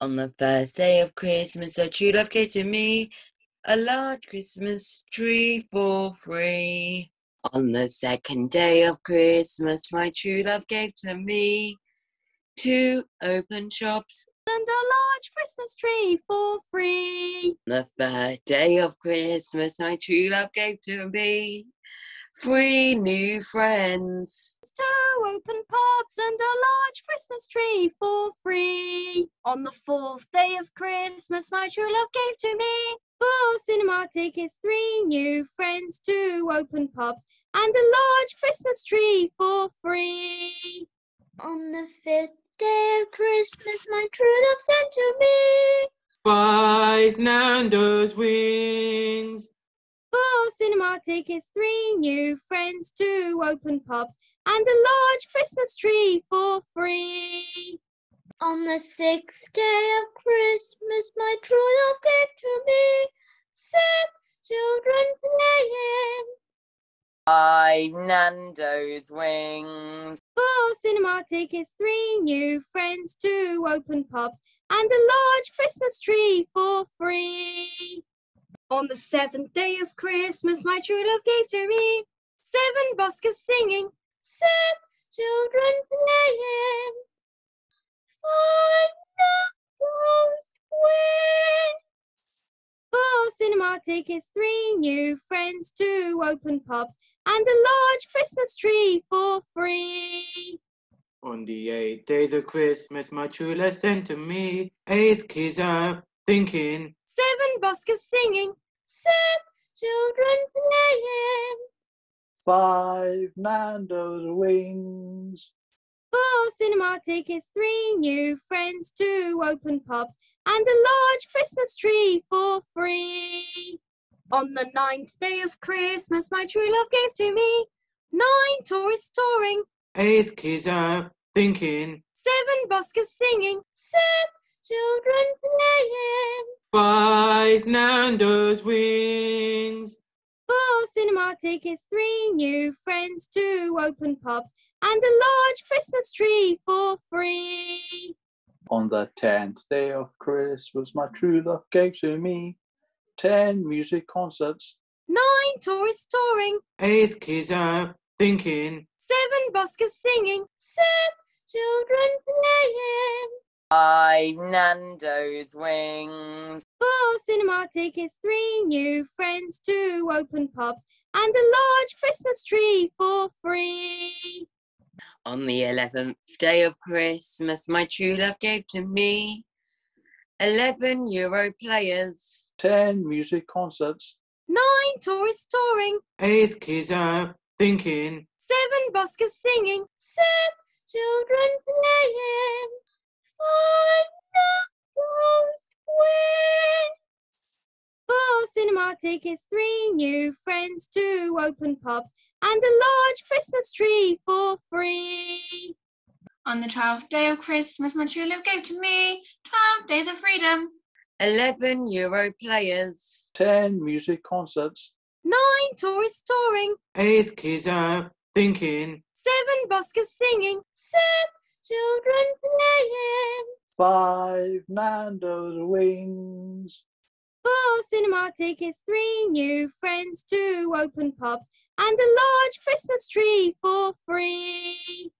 On the first day of Christmas, a true love gave to me a large Christmas tree for free. On the second day of Christmas, my true love gave to me two open shops. and a large Christmas tree for free. On the third day of Christmas, my true love gave to me three new friends. Two open pubs and a large Christmas tree for free. On the fourth day of Christmas, my true love gave to me four cinema tickets, three new friends, two open pubs, and a large Christmas tree for free. On the fifth day of Christmas, my true love sent to me Five Nando's wings. Four cinema tickets, three new friends, two open pubs, and a large Christmas tree for free. On the sixth day of Christmas, my true love gave to me six children playing. Five Nando's wings. Four cinema tickets, three new friends, two open pubs, and a large Christmas tree for free. On the seventh day of Christmas, my true love gave to me seven buskers singing, Six children playing. Five Nando's wings. four cinema tickets, three new friends, two open pubs, and a large Christmas tree for free. On the eight days of Christmas, my true love sent to me eight kids up thinking. Seven buskers singing, Six children playing. Five Nando's wings. four cinema is three new friends, two open pubs, and a large Christmas tree for free. On the ninth day of Christmas, my true love gave to me nine tourists touring, Eight kids are thinking. Seven buskers singing, Six children playing. Five Nando's wings. four cinema tickets, three new friends, two open pubs, and a large Christmas tree for free. On the tenth day of Christmas, my true love gave to me ten music concerts. Nine tourists touring, Eight kids up thinking. seven buskers singing, Six children playing. Five Nando's wings. Four cinema tickets, three new friends, two open pubs, and a large Christmas tree for free. On the eleventh day of Christmas, my true love gave to me eleven Euro players. Ten music concerts. Nine tourists touring, Eight kids up thinking. seven buskers singing, Six children playing. Five Nando's wings. four cinema tickets, three new friends, two open pubs, and a large Christmas tree for free. On the twelfth day of Christmas, my true love gave to me twelve days of freedom. Eleven Euro players. Ten music concerts. Nine tourists touring, Eight kids up thinking. Seven buskers singing, Six children playing. Five Nando's wings. four cinema tickets, three new friends, two open pubs, and a large Christmas tree for free.